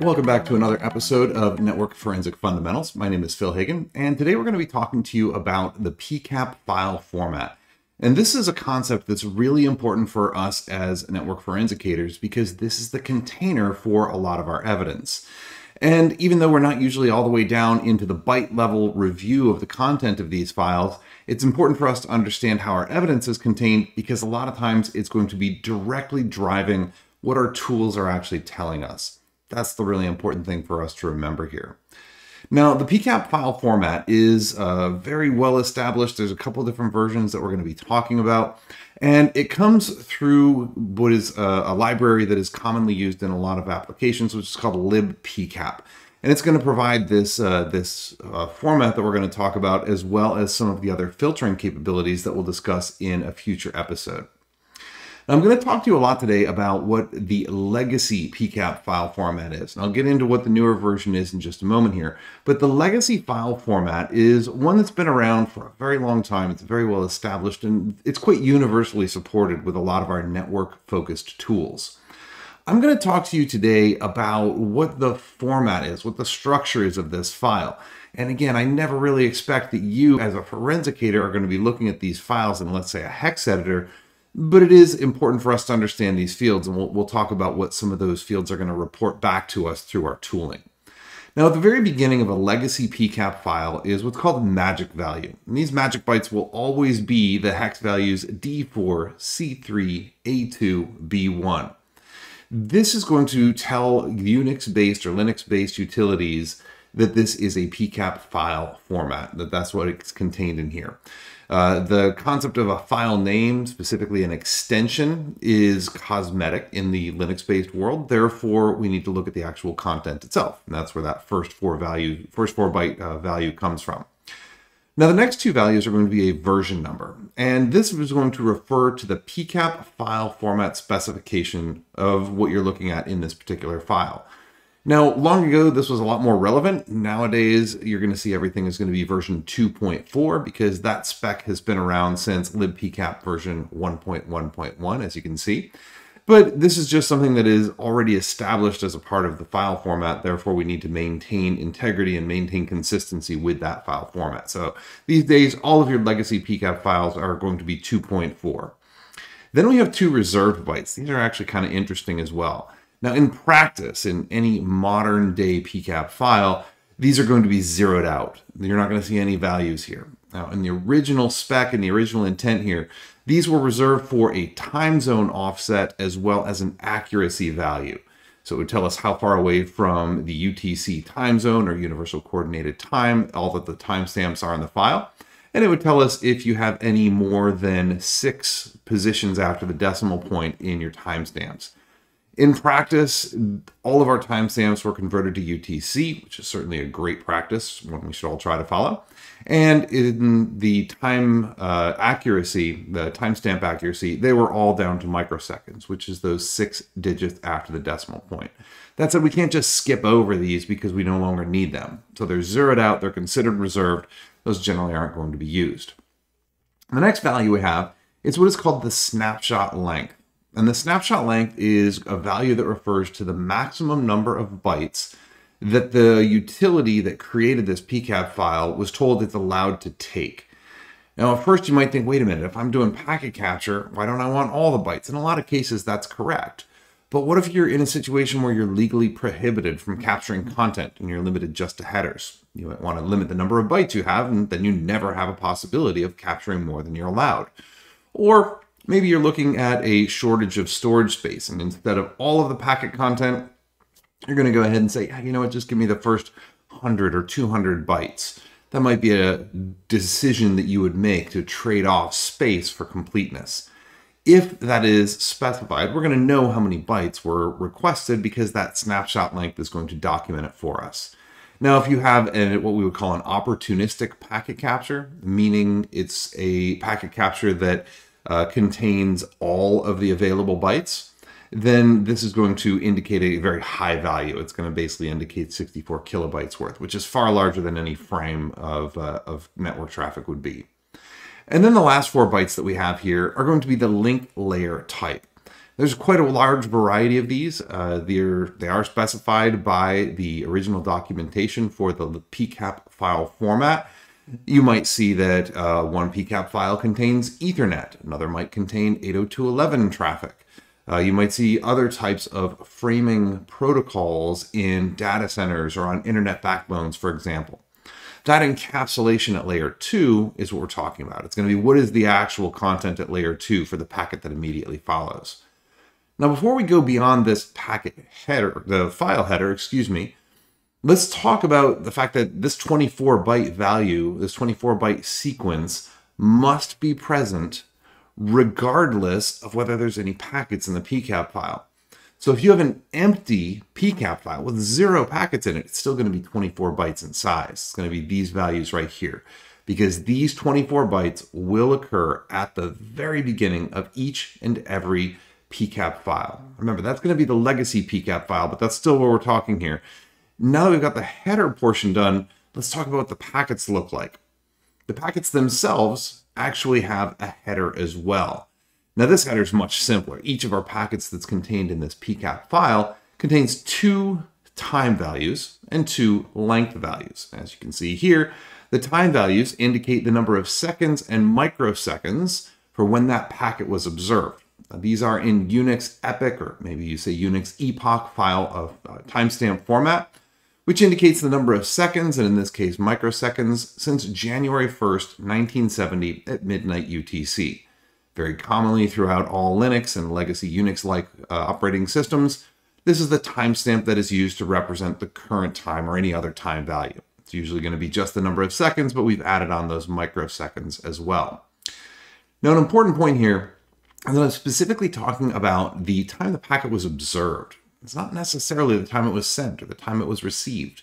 Welcome back to another episode of Network Forensic Fundamentals. My name is Phil Hagen, and today we're going to be talking to you about the PCAP file format. And this is a concept that's really important for us as network forensicators because this is the container for a lot of our evidence. And even though we're not usually all the way down into the byte level review of the content of these files, it's important for us to understand how our evidence is contained because a lot of times it's going to be directly driving what our tools are actually telling us. That's the really important thing for us to remember here. Now, the PCAP file format is uh, very well established. There's a couple different versions that we're going to be talking about. And it comes through what is a, a library that is commonly used in a lot of applications, which is called libpcap. And it's going to provide this, uh, this uh, format that we're going to talk about, as well as some of the other filtering capabilities that we'll discuss in a future episode. I'm going to talk to you a lot today about what the legacy PCAP file format is. And I'll get into what the newer version is in just a moment here. But the legacy file format is one that's been around for a very long time. It's very well established and it's quite universally supported with a lot of our network focused tools. I'm going to talk to you today about what the format is, what the structure is of this file. And again, I never really expect that you as a forensicator are going to be looking at these files in, let's say, a hex editor but it is important for us to understand these fields, and we'll, we'll talk about what some of those fields are going to report back to us through our tooling. Now, at the very beginning of a legacy PCAP file is what's called a magic value. And these magic bytes will always be the hex values D4, C3, A2, B1. This is going to tell Unix-based or Linux-based utilities that this is a PCAP file format, that that's what it's contained in here. Uh, the concept of a file name, specifically an extension, is cosmetic in the Linux-based world. Therefore, we need to look at the actual content itself, and that's where that first four value, first four byte uh, value comes from. Now, the next two values are going to be a version number, and this is going to refer to the PCAP file format specification of what you're looking at in this particular file. Now, long ago, this was a lot more relevant. Nowadays, you're going to see everything is going to be version 2.4 because that spec has been around since libpcap version 1.1.1, as you can see. But this is just something that is already established as a part of the file format. Therefore, we need to maintain integrity and maintain consistency with that file format. So these days, all of your legacy PCAP files are going to be 2.4. Then we have two reserved bytes. These are actually kind of interesting as well. Now, in practice, in any modern day PCAP file, these are going to be zeroed out. You're not going to see any values here. Now, in the original spec and the original intent here, these were reserved for a time zone offset as well as an accuracy value. So it would tell us how far away from the UTC time zone or universal coordinated time, all that the timestamps are in the file. And it would tell us if you have any more than six positions after the decimal point in your timestamps. In practice, all of our timestamps were converted to UTC, which is certainly a great practice, one we should all try to follow. And in the time uh, accuracy, the timestamp accuracy, they were all down to microseconds, which is those six digits after the decimal point. That said, we can't just skip over these because we no longer need them. So they're zeroed out, they're considered reserved. Those generally aren't going to be used. The next value we have is what is called the snapshot length. And the snapshot length is a value that refers to the maximum number of bytes that the utility that created this PCAP file was told it's allowed to take. Now, at first you might think, wait a minute, if I'm doing packet capture, why don't I want all the bytes? In a lot of cases, that's correct. But what if you're in a situation where you're legally prohibited from capturing content and you're limited just to headers? You might want to limit the number of bytes you have, and then you never have a possibility of capturing more than you're allowed. Or Maybe you're looking at a shortage of storage space, and instead of all of the packet content, you're going to go ahead and say, yeah, you know what, just give me the first 100 or 200 bytes. That might be a decision that you would make to trade off space for completeness. If that is specified, we're going to know how many bytes were requested because that snapshot length is going to document it for us. Now, if you have a, what we would call an opportunistic packet capture, meaning it's a packet capture that uh, contains all of the available bytes, then this is going to indicate a very high value. It's going to basically indicate 64 kilobytes worth, which is far larger than any frame of, uh, of network traffic would be. And then the last four bytes that we have here are going to be the link layer type. There's quite a large variety of these. Uh, they're, they are specified by the original documentation for the PCAP file format. You might see that uh, one PCAP file contains Ethernet, another might contain 802.11 traffic. Uh, you might see other types of framing protocols in data centers or on internet backbones, for example. That encapsulation at layer two is what we're talking about. It's going to be what is the actual content at layer two for the packet that immediately follows. Now, before we go beyond this packet header, the file header, excuse me, let's talk about the fact that this 24 byte value, this 24 byte sequence must be present regardless of whether there's any packets in the PCAP file. So if you have an empty PCAP file with zero packets in it, it's still going to be 24 bytes in size. It's going to be these values right here because these 24 bytes will occur at the very beginning of each and every PCAP file. Remember, that's going to be the legacy PCAP file, but that's still what we're talking here. Now that we've got the header portion done, let's talk about what the packets look like. The packets themselves actually have a header as well. Now this header is much simpler. Each of our packets that's contained in this PCAP file contains two time values and two length values. As you can see here, the time values indicate the number of seconds and microseconds for when that packet was observed. These are in Unix epoch, or maybe you say Unix epoch file of uh, timestamp format, which indicates the number of seconds, and in this case microseconds, since January 1st, 1970 at midnight UTC. Very commonly throughout all Linux and legacy Unix-like uh, operating systems, this is the timestamp that is used to represent the current time or any other time value. It's usually going to be just the number of seconds, but we've added on those microseconds as well. Now, an important point here and then I'm specifically talking about the time the packet was observed. It's not necessarily the time it was sent or the time it was received.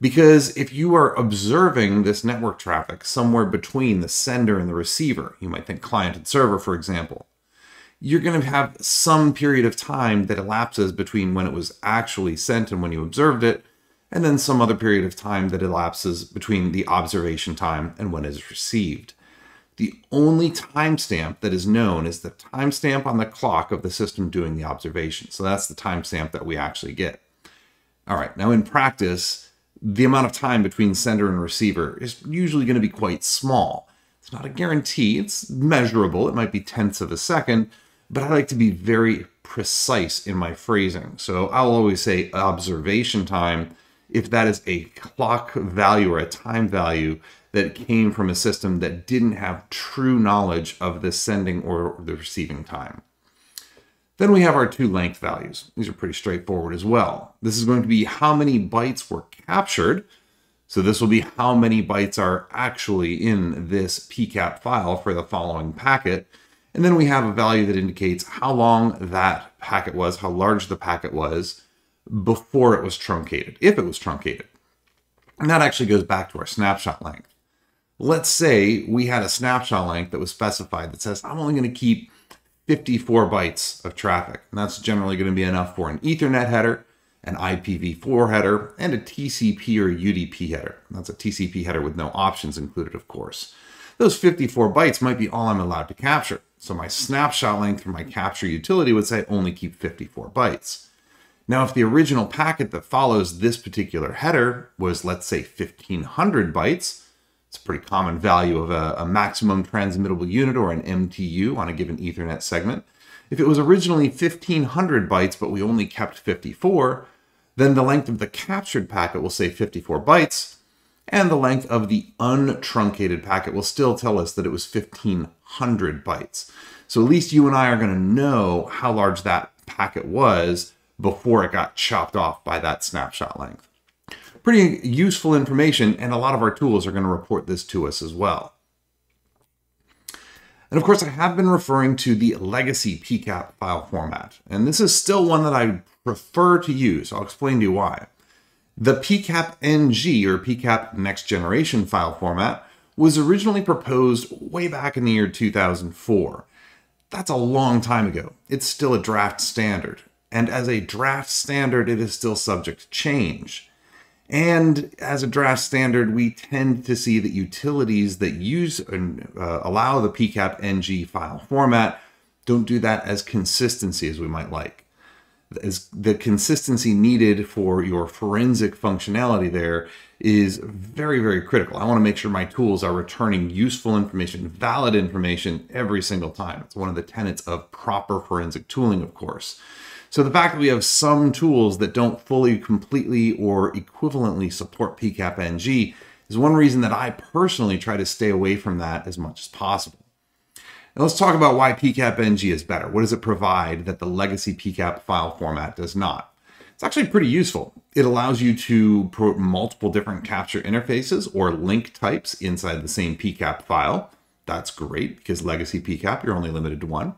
Because if you are observing this network traffic somewhere between the sender and the receiver, you might think client and server, for example, you're going to have some period of time that elapses between when it was actually sent and when you observed it, and then some other period of time that elapses between the observation time and when it is received. The only timestamp that is known is the timestamp on the clock of the system doing the observation. So that's the timestamp that we actually get. All right, now in practice, the amount of time between sender and receiver is usually going to be quite small. It's not a guarantee, it's measurable. It might be tenths of a second, but I like to be very precise in my phrasing. So I'll always say observation time if that is a clock value or a time value that came from a system that didn't have true knowledge of the sending or the receiving time. Then we have our two length values. These are pretty straightforward as well. This is going to be how many bytes were captured. So this will be how many bytes are actually in this PCAP file for the following packet. And then we have a value that indicates how long that packet was, how large the packet was before it was truncated, if it was truncated. And that actually goes back to our snapshot length let's say we had a snapshot length that was specified that says, I'm only going to keep 54 bytes of traffic. And that's generally going to be enough for an Ethernet header, an IPv4 header, and a TCP or UDP header. That's a TCP header with no options included, of course. Those 54 bytes might be all I'm allowed to capture. So my snapshot length for my capture utility would say only keep 54 bytes. Now, if the original packet that follows this particular header was, let's say, 1500 bytes, it's a pretty common value of a, a maximum transmittable unit or an MTU on a given Ethernet segment. If it was originally 1500 bytes, but we only kept 54, then the length of the captured packet will say 54 bytes, and the length of the untruncated packet will still tell us that it was 1500 bytes. So at least you and I are going to know how large that packet was before it got chopped off by that snapshot length pretty useful information, and a lot of our tools are going to report this to us as well. And of course, I have been referring to the legacy PCAP file format, and this is still one that I prefer to use. I'll explain to you why. The PCAP NG, or PCAP Next Generation file format, was originally proposed way back in the year 2004. That's a long time ago. It's still a draft standard, and as a draft standard, it is still subject to change. And as a draft standard, we tend to see that utilities that use and uh, allow the PCAP NG file format don't do that as consistency as we might like. As the consistency needed for your forensic functionality there is very, very critical. I want to make sure my tools are returning useful information, valid information every single time. It's one of the tenets of proper forensic tooling, of course. So the fact that we have some tools that don't fully, completely, or equivalently support PCAP NG is one reason that I personally try to stay away from that as much as possible. Now let's talk about why PCAP NG is better. What does it provide that the legacy PCAP file format does not? It's actually pretty useful. It allows you to put multiple different capture interfaces or link types inside the same PCAP file. That's great because legacy PCAP, you're only limited to one.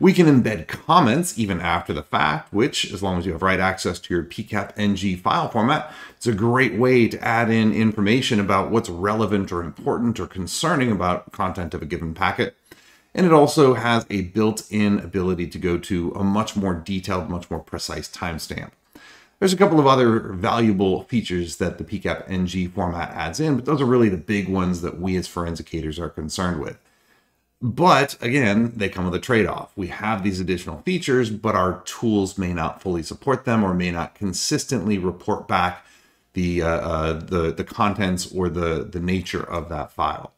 We can embed comments even after the fact, which, as long as you have write access to your PCAP NG file format, it's a great way to add in information about what's relevant or important or concerning about content of a given packet. And it also has a built-in ability to go to a much more detailed, much more precise timestamp. There's a couple of other valuable features that the PCAP NG format adds in, but those are really the big ones that we as forensicators are concerned with. But again, they come with a trade-off. We have these additional features, but our tools may not fully support them or may not consistently report back the, uh, uh, the, the contents or the, the nature of that file.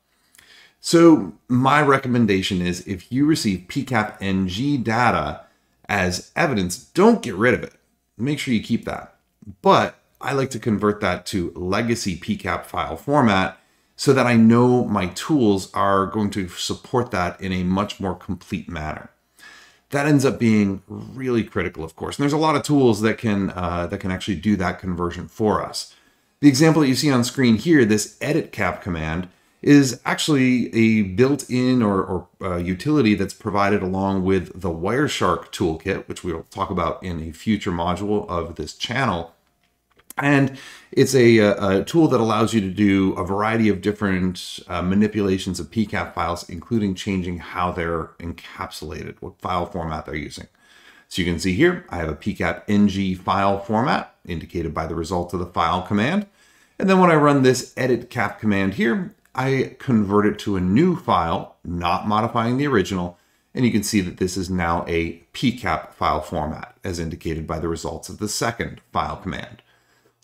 So my recommendation is if you receive PCAP NG data as evidence, don't get rid of it. Make sure you keep that. But I like to convert that to legacy PCAP file format so that I know my tools are going to support that in a much more complete manner. That ends up being really critical, of course. And there's a lot of tools that can uh, that can actually do that conversion for us. The example that you see on screen here, this editcap command, is actually a built-in or, or uh, utility that's provided along with the Wireshark toolkit, which we'll talk about in a future module of this channel. And it's a, a, tool that allows you to do a variety of different uh, manipulations of PCAP files, including changing how they're encapsulated, what file format they're using. So you can see here, I have a PCAP NG file format indicated by the result of the file command. And then when I run this editcap command here, I convert it to a new file, not modifying the original, and you can see that this is now a PCAP file format, as indicated by the results of the second file command.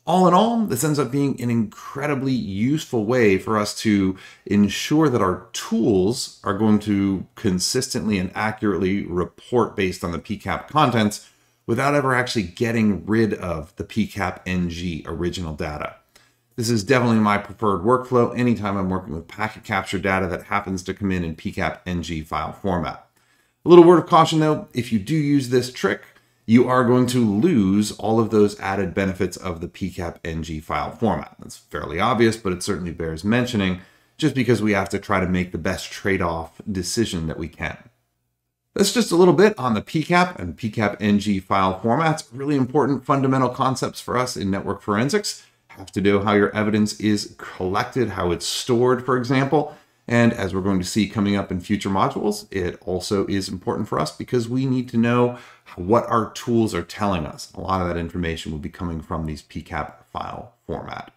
All in all, this ends up being an incredibly useful way for us to ensure that our tools are going to consistently and accurately report based on the PCAP contents without ever actually getting rid of the PCAP NG original data. This is definitely my preferred workflow anytime I'm working with packet capture data that happens to come in in PCAP NG file format. A little word of caution though, if you do use this trick, you are going to lose all of those added benefits of the PCAP NG file format. That's fairly obvious, but it certainly bears mentioning just because we have to try to make the best trade-off decision that we can. That's just a little bit on the PCAP and PCAP NG file formats, really important fundamental concepts for us in network forensics. Have to do how your evidence is collected, how it's stored, for example, and as we're going to see coming up in future modules, it also is important for us because we need to know what our tools are telling us. A lot of that information will be coming from these PCAP file format.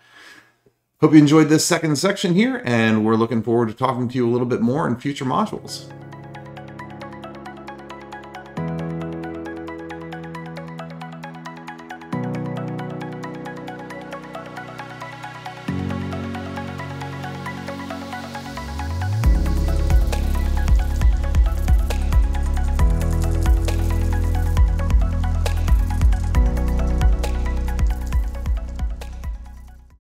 Hope you enjoyed this second section here, and we're looking forward to talking to you a little bit more in future modules.